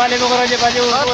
वाले को करो जे बाजे वो हाँ,